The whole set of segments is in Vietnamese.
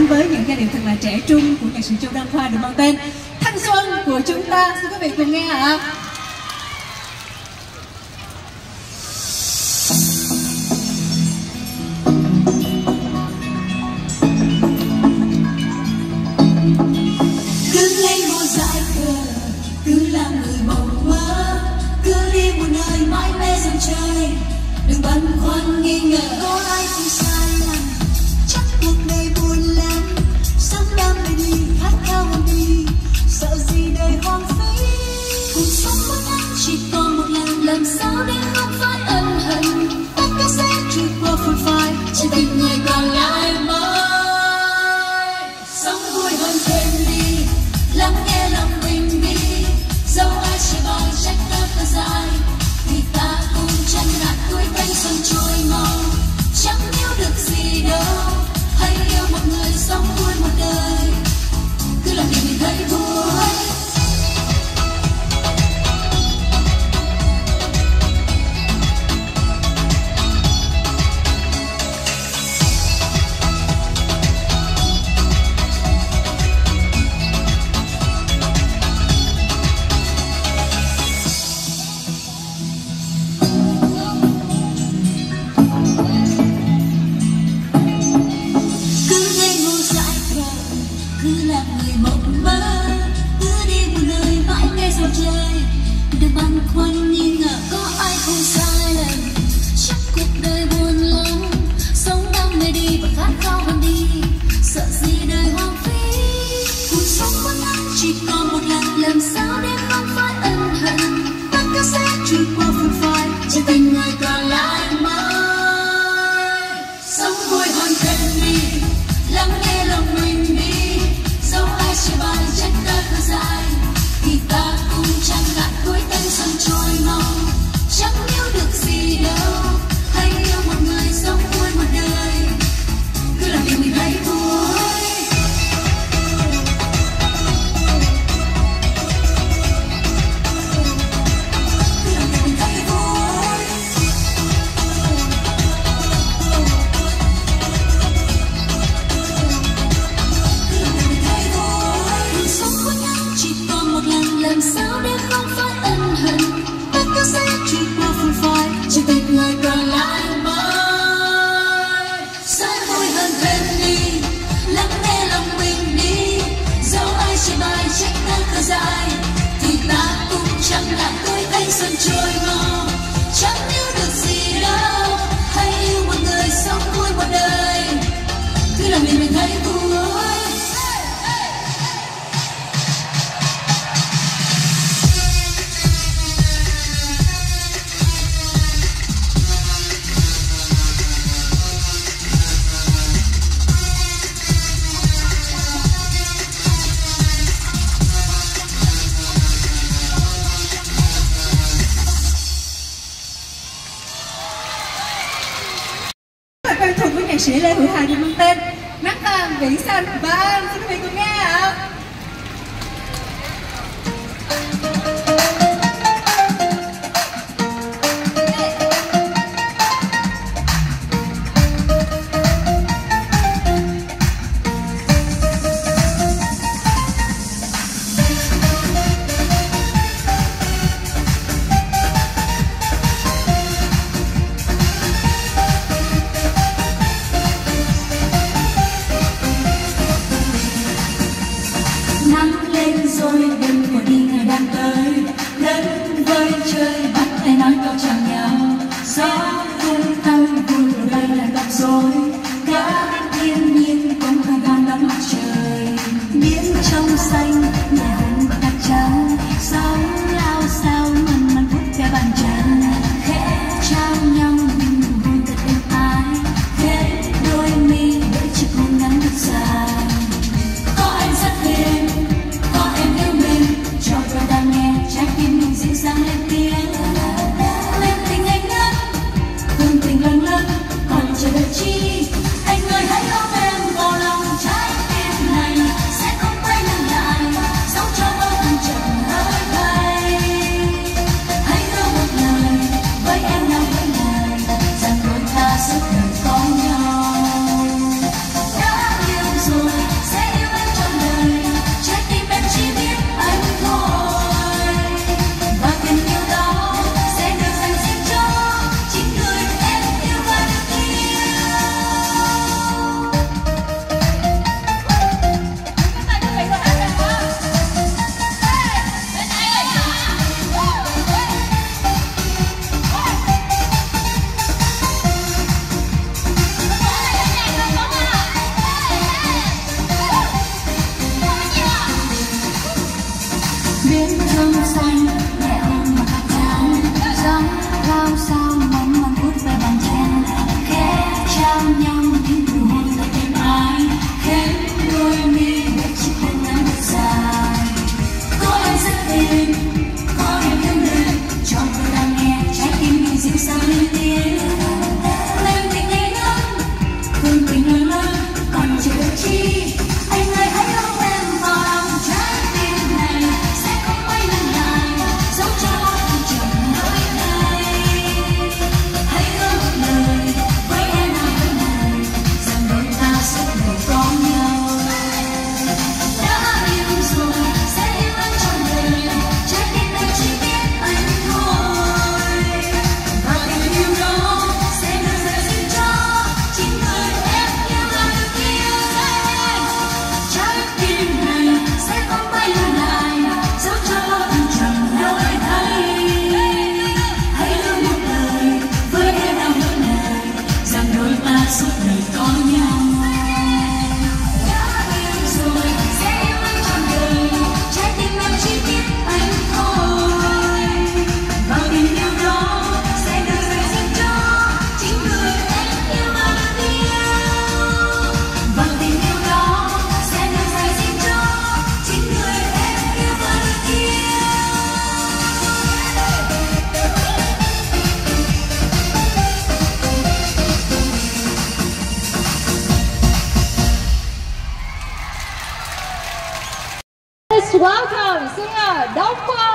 đến với những giai điệu thật là trẻ trung của nhạc sĩ Châu Đăng Khoa được mang tên Thanh Xuân của chúng ta. Xin quý vị cùng nghe ạ. À. mãi mê dòng trời đừng băn khoăn nghi ngờ, có ai không sao theo đi. Sợ gì đời hoang phí? Cuộc sống mỗi anh chỉ còn một lần. Làm sao để không phải ân hận? Tất cả sẽ trôi qua phôi phai. Chỉ tình người còn lại mãi sống vui hơn thế. welcome singer Dongpa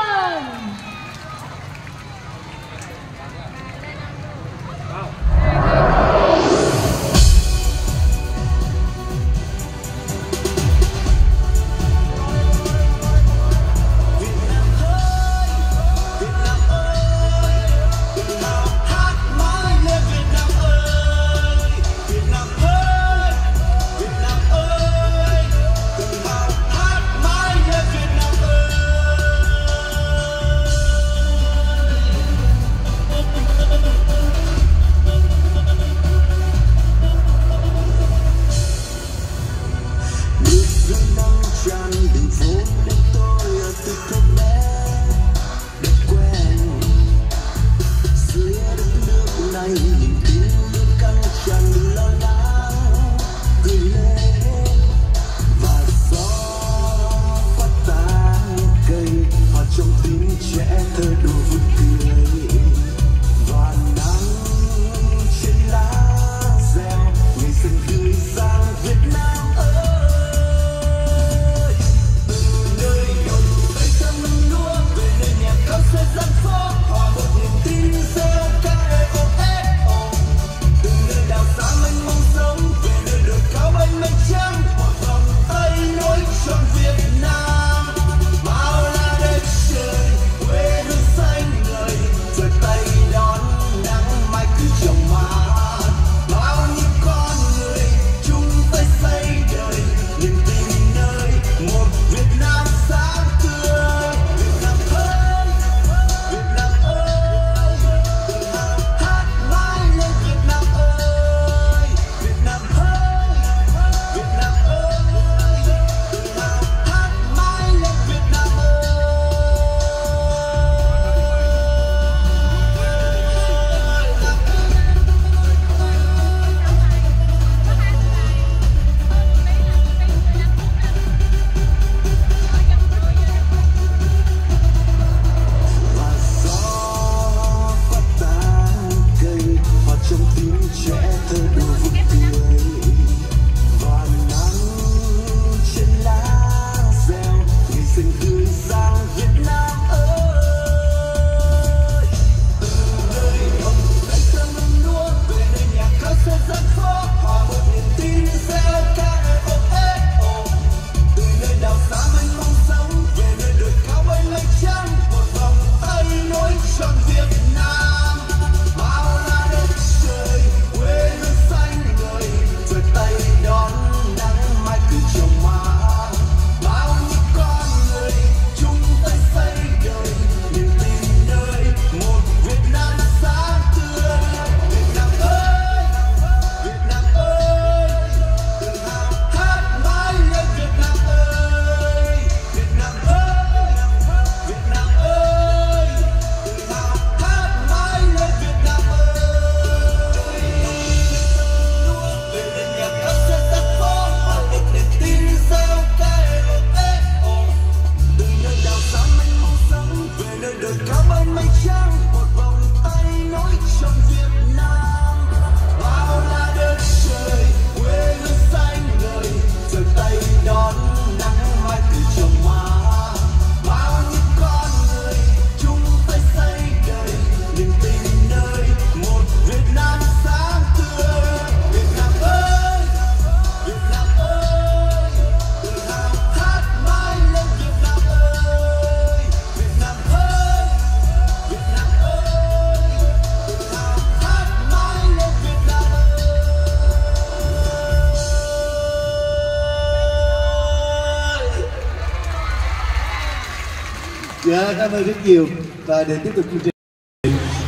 cảm ơn rất nhiều. Và để tiếp tục chương trình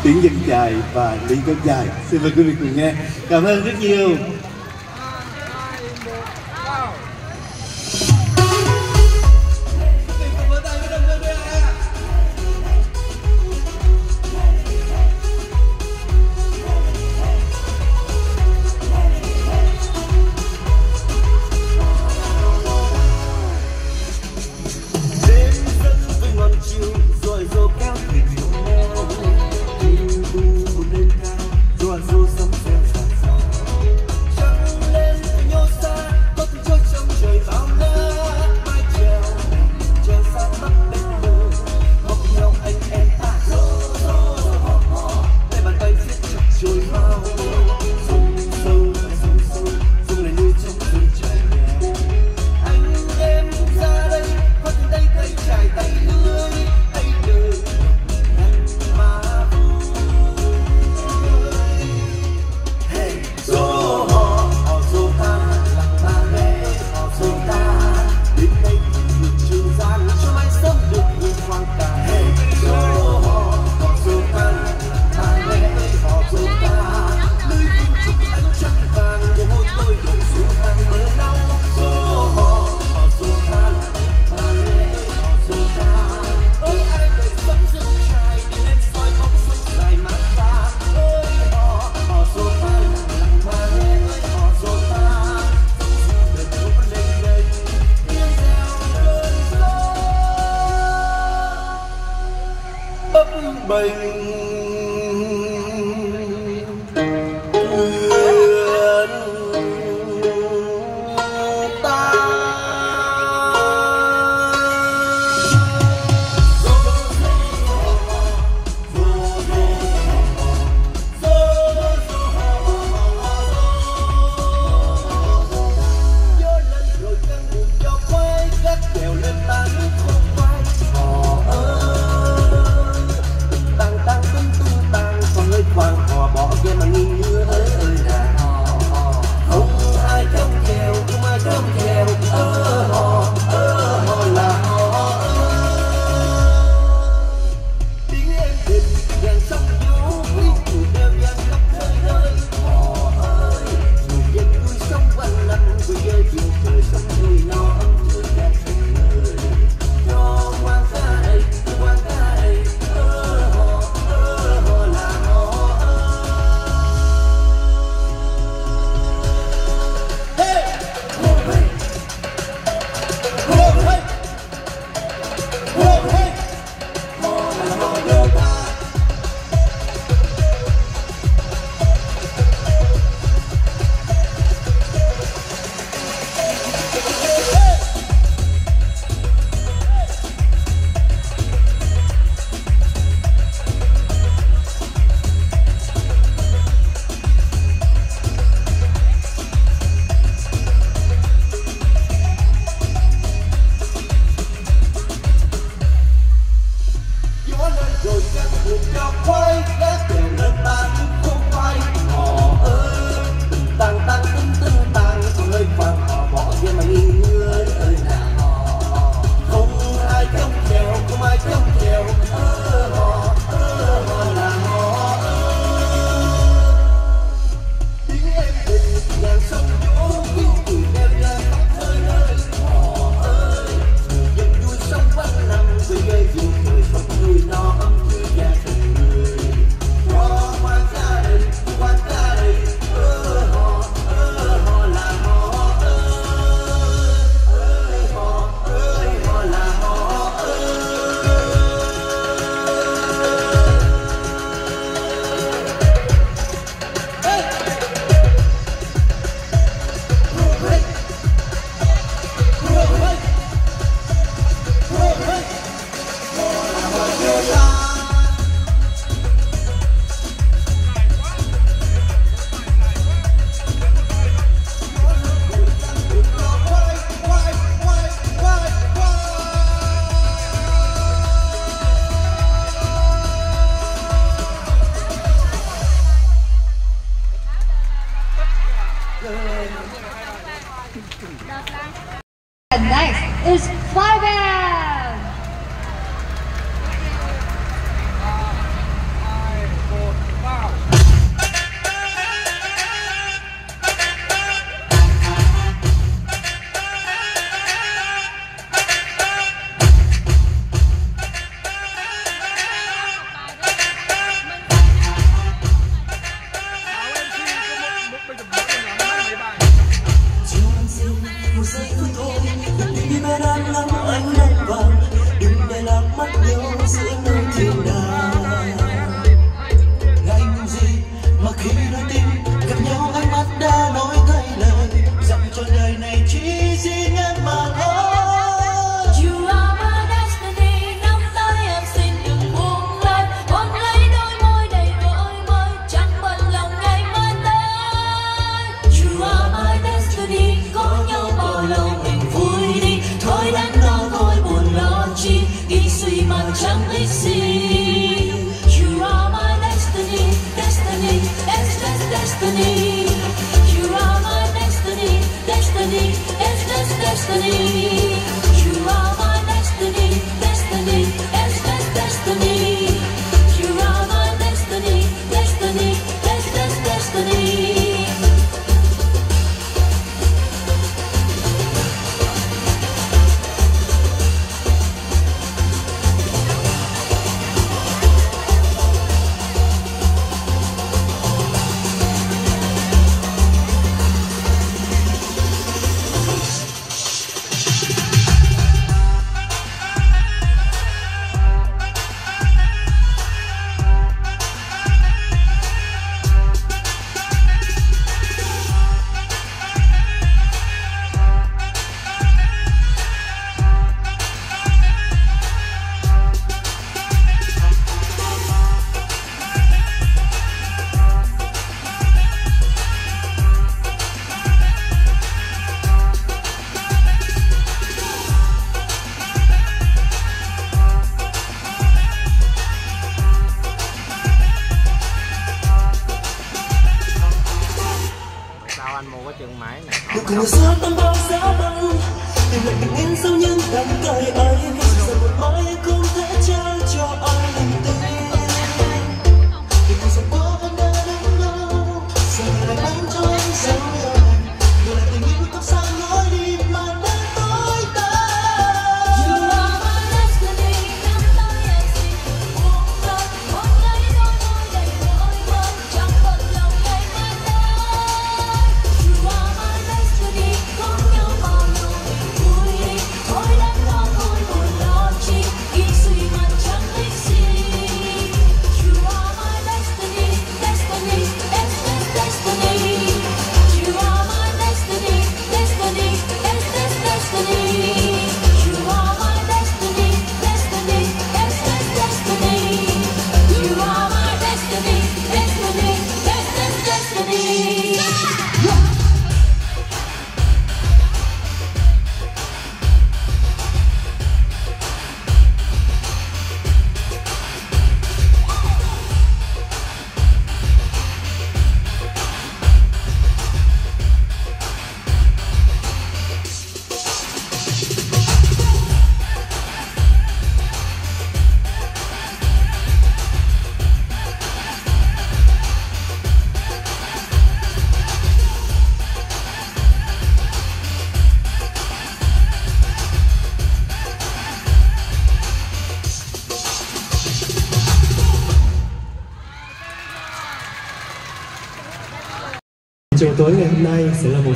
tiếng dân dài và lý cơn dài. Xin mời quý vị cùng nghe. Cảm ơn rất nhiều.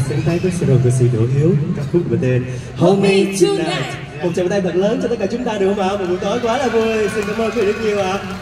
sáng tay với solo của sĩ Đỗ Hiếu các khúc của tên. Homie Tonight. một tràng tay thật lớn cho tất cả chúng ta được không ạ? Một buổi tối quá là vui. Xin cảm ơn quý vị rất nhiều ạ. À.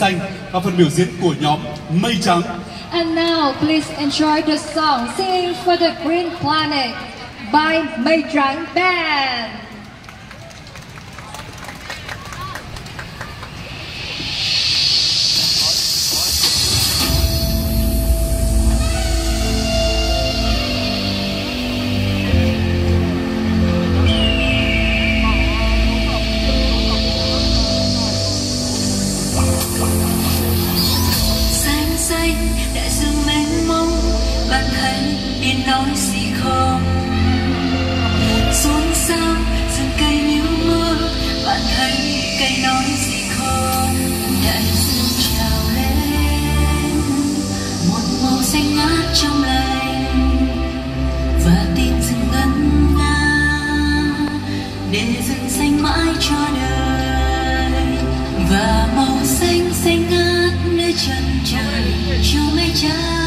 xanh và phần biểu diễn của nhóm Mây Trắng. And now, please enjoy the song Singing for the Green Planet by Mây Trắng Band. liền nói gì không? Xuống sao rừng cây níu mưa, bạn thấy cây nói gì không? Đại dương trào lên, một màu xanh ngát trong lành, và tim rừng ngân nga, để rừng xanh mãi cho đời, và màu xanh xanh ngát nơi chân trời, chiều mây trắng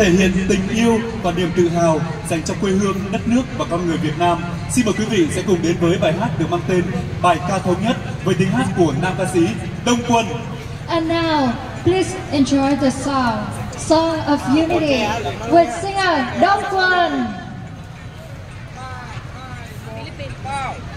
thể hiện tình yêu và niềm tự hào dành cho quê hương, đất nước và con người Việt Nam. Xin mời quý vị sẽ cùng đến với bài hát được mang tên Bài ca thống nhất với tiếng hát của nam ca sĩ Đông Quân. And now, please enjoy the song Song of Unity with singer Đông Quân. Philippines.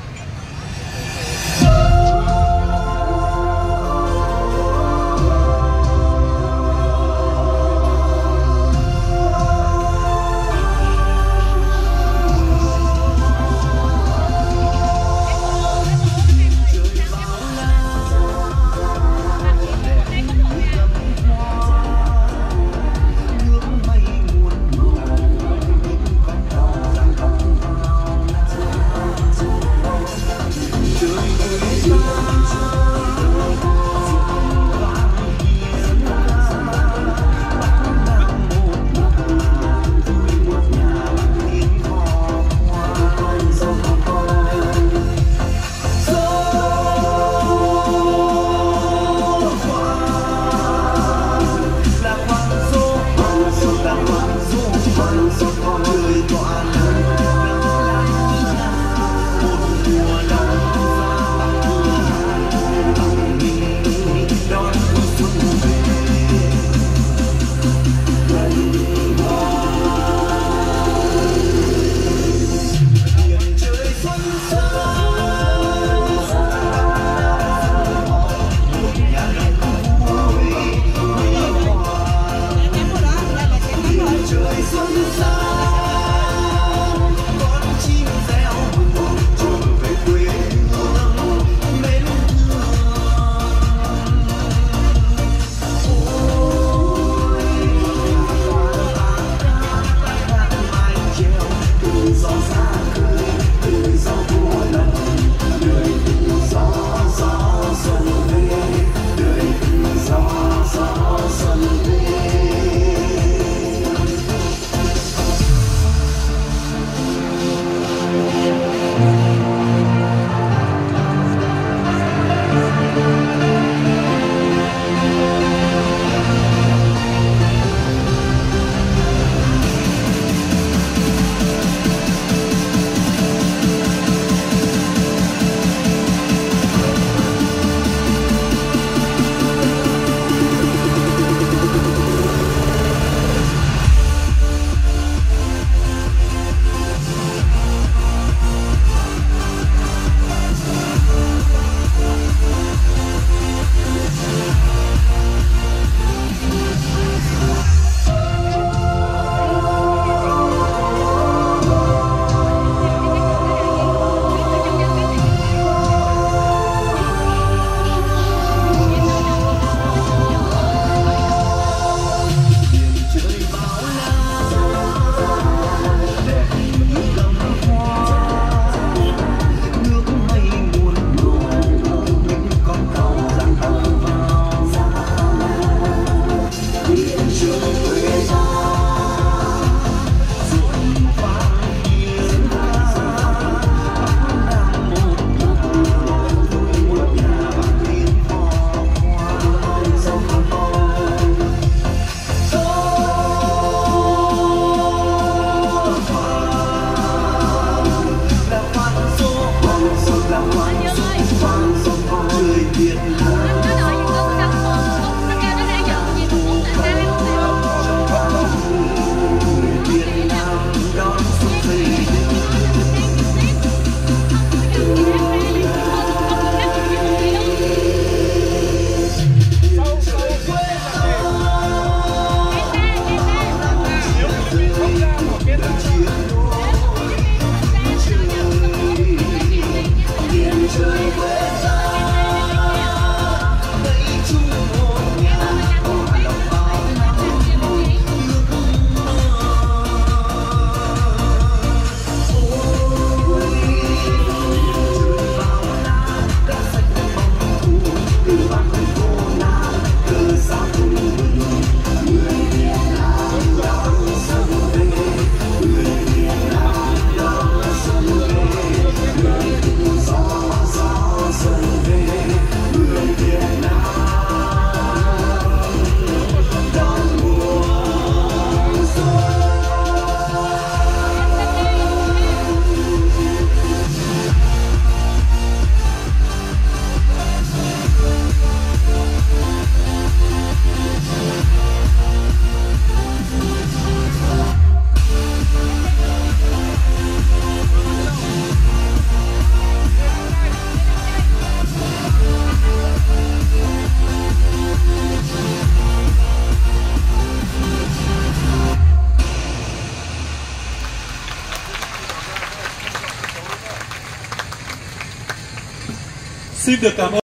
Xin được cảm ơn